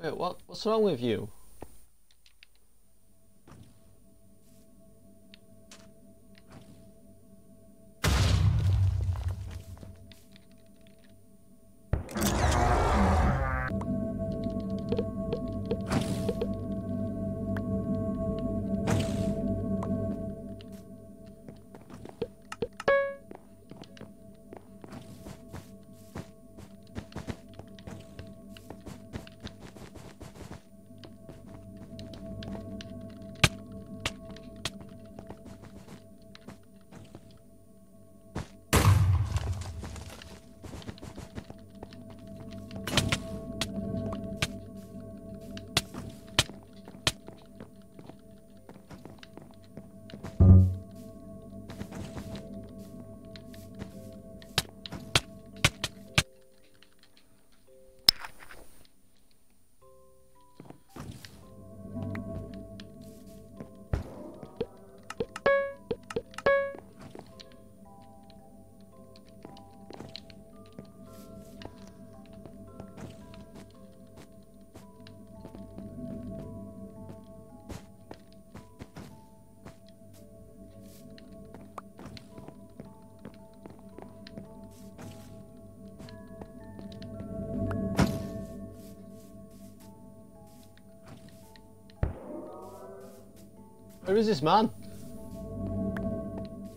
Wait, what? What's wrong with you? Where is this man?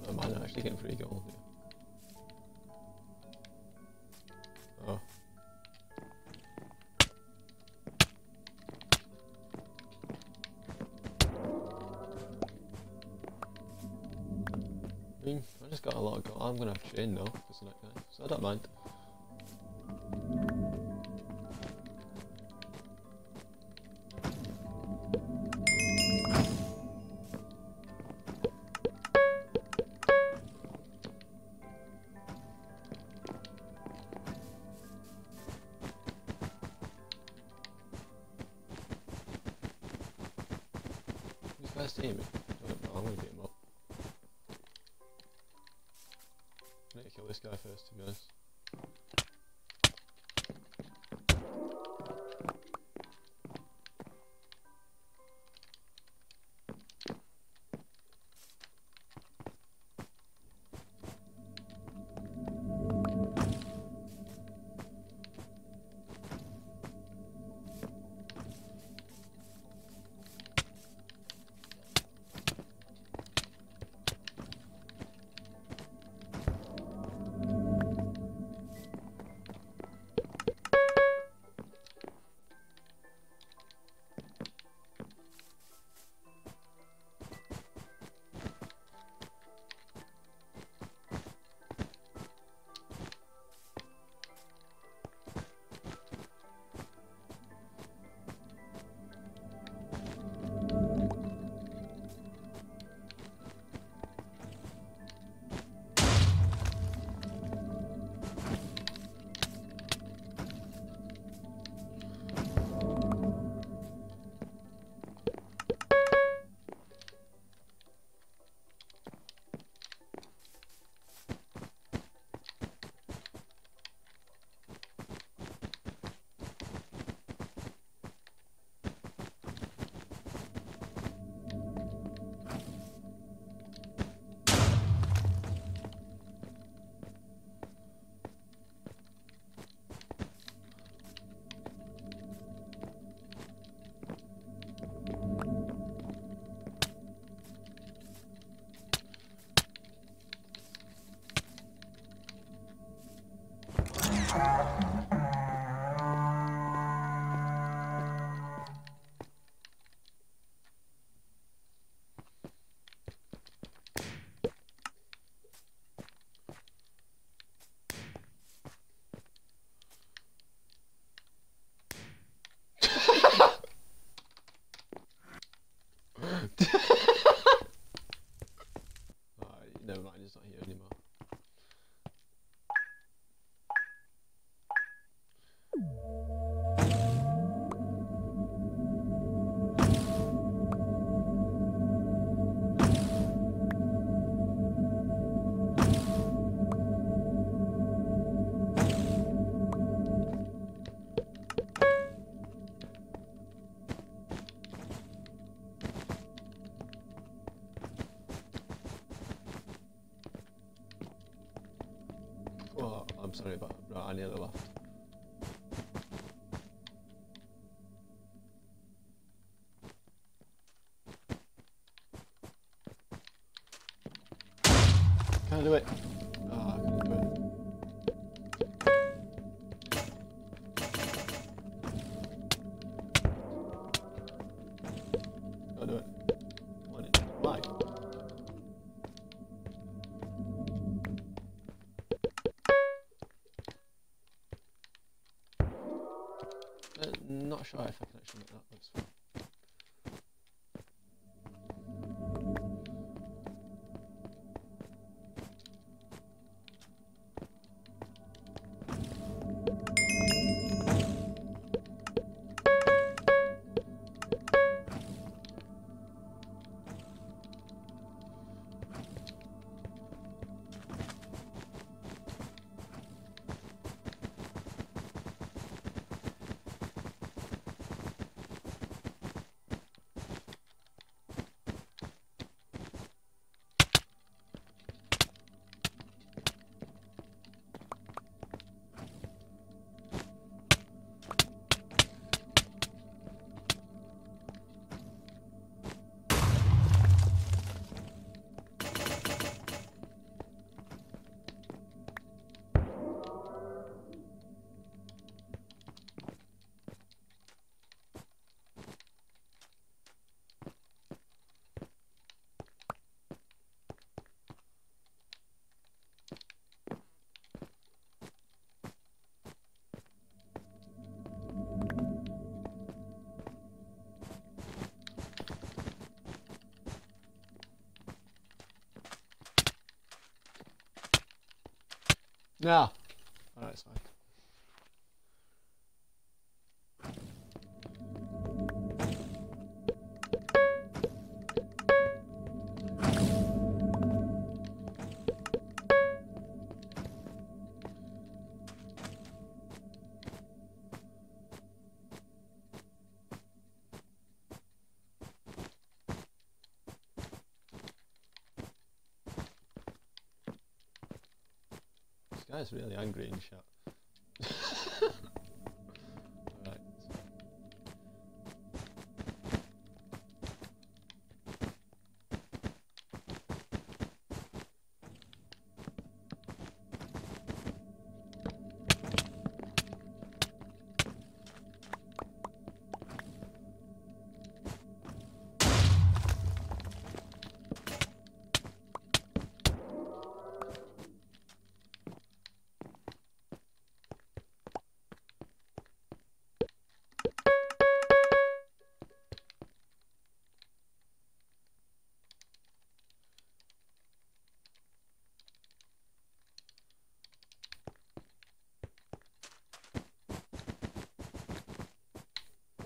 Oh man, I'm actually getting pretty gold. Oh. I mean, I just got a lot of gold. I'm gonna have chain though, for some that so I don't mind. Don't know, I'm gonna beat him up. I need to kill this guy first, to be honest. Sorry about right, I nearly left. Can't sure if I can actually make that. That's No. Guy's really angry and chat.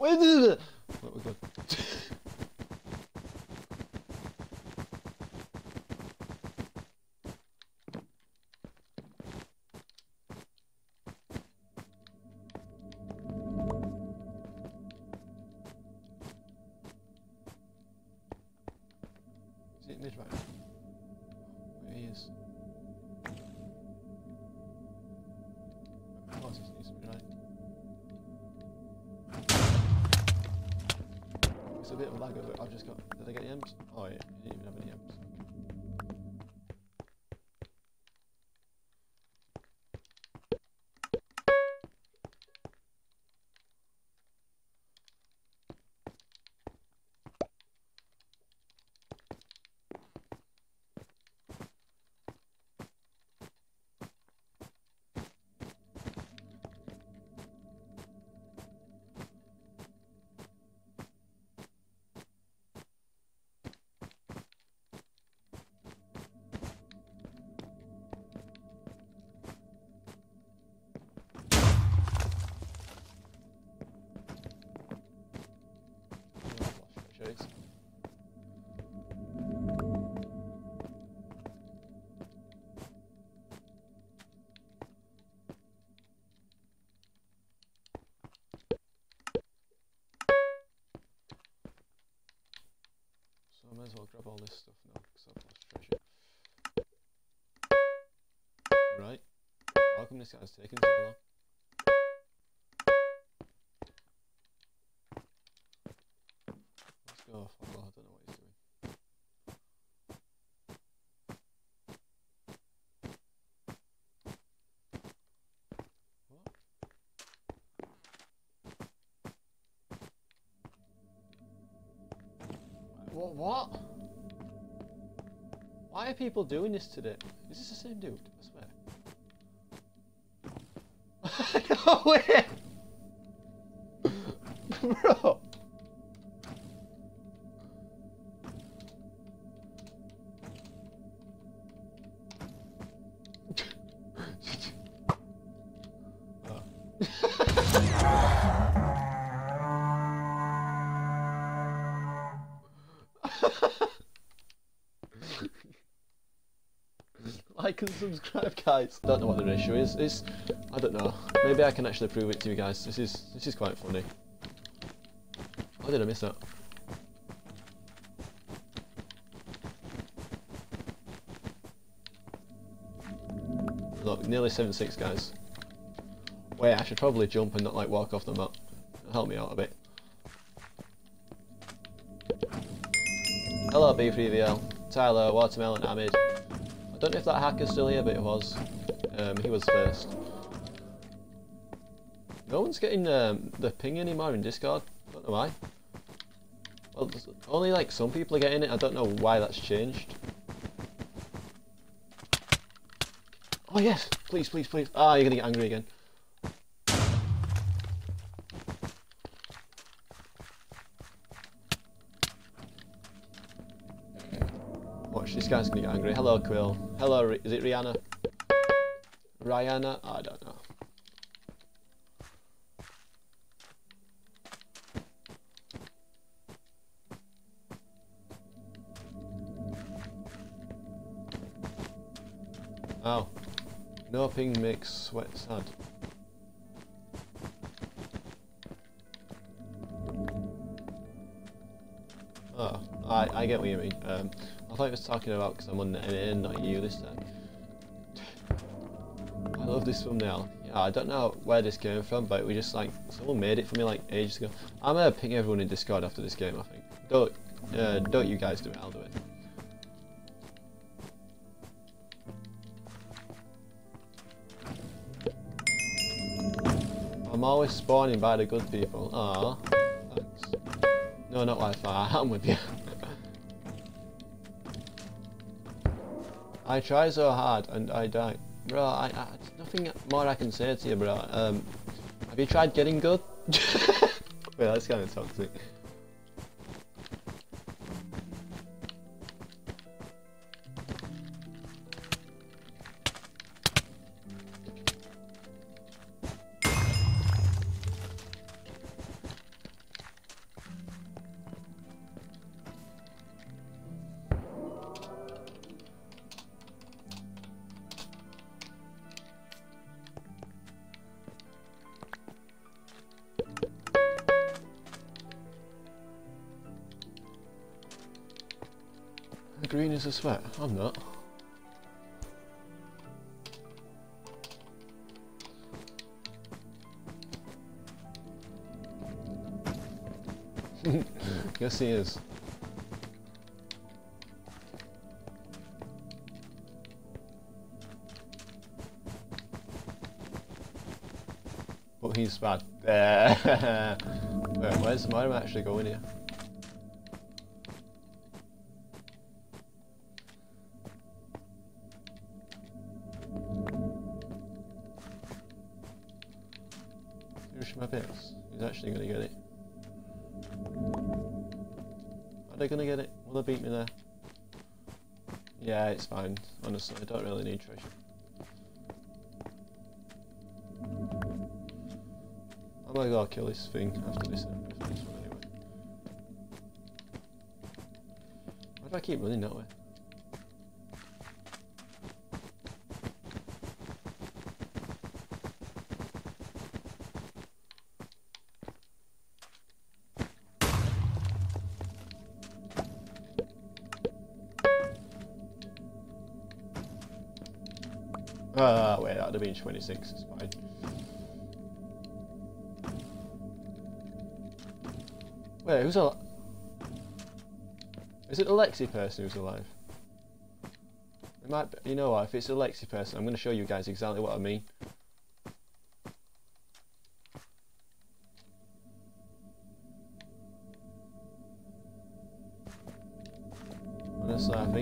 Wait, a bit of lag over. I've just got. Did I get the M's? Oh, yeah. You didn't even have any M's. So I may as well grab all this stuff now because I've lost treasure. Right. How come this guy's taking so long? Let's go follow. I don't know what he's doing. What? What? What? Why are people doing this today? Is this the same dude? I swear. no way! Bro! Like and subscribe guys. Don't know what the ratio is. It's I don't know. Maybe I can actually prove it to you guys. This is this is quite funny. Why did I miss that? Look, nearly 7-6 guys. Wait, I should probably jump and not like walk off the map. Help me out a bit. Hello B3VL, Tyler, Watermelon, Amid. I don't know if that hacker's still here, but it was. Um, he was first. No one's getting um, the ping anymore in Discord. Don't know why. Well, only like some people are getting it. I don't know why that's changed. Oh yes, please, please, please. Ah, you're gonna get angry again. This guy's gonna get angry. Hello, Quill. Hello, is it Rihanna? Rihanna? I don't know. Oh. No ping makes sweat sad. Oh, I, I get what you mean. Um, I thought he was talking about because I'm on the NN, not you this time. I love this thumbnail. Yeah, I don't know where this came from, but we just like, someone made it for me like ages ago. I'm gonna ping everyone in Discord after this game, I think. Don't, uh, don't you guys do it, I'll do it. I'm always spawning by the good people. Ah, thanks. No, not Wi-Fi. I'm with you. I try so hard and I die. Bro, I, I, nothing more I can say to you, bro. Um, have you tried getting good? Wait, that's kind of toxic. Is a sweat. I'm not. yes, he is. But he's bad. Wait, where's the my actually going here? Honestly, I don't really need treasure. I'm gonna go kill this thing after this, after this one anyway. Why do I keep running that way? Wait, that'd have been 26. It's fine. Wait, who's alive? Is it Lexi person who's alive? It might be, you know what, if it's a Lexi person, I'm going to show you guys exactly what I mean.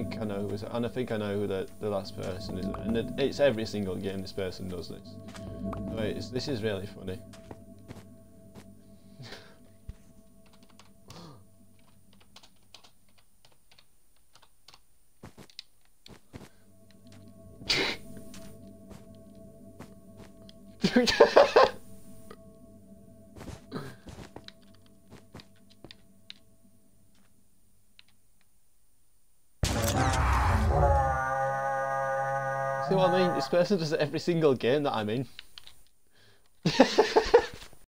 Think I know who is, and I think I know who the, the last person is, and it, it's every single game this person does this. Wait, this is really funny. person does every single game that I'm in.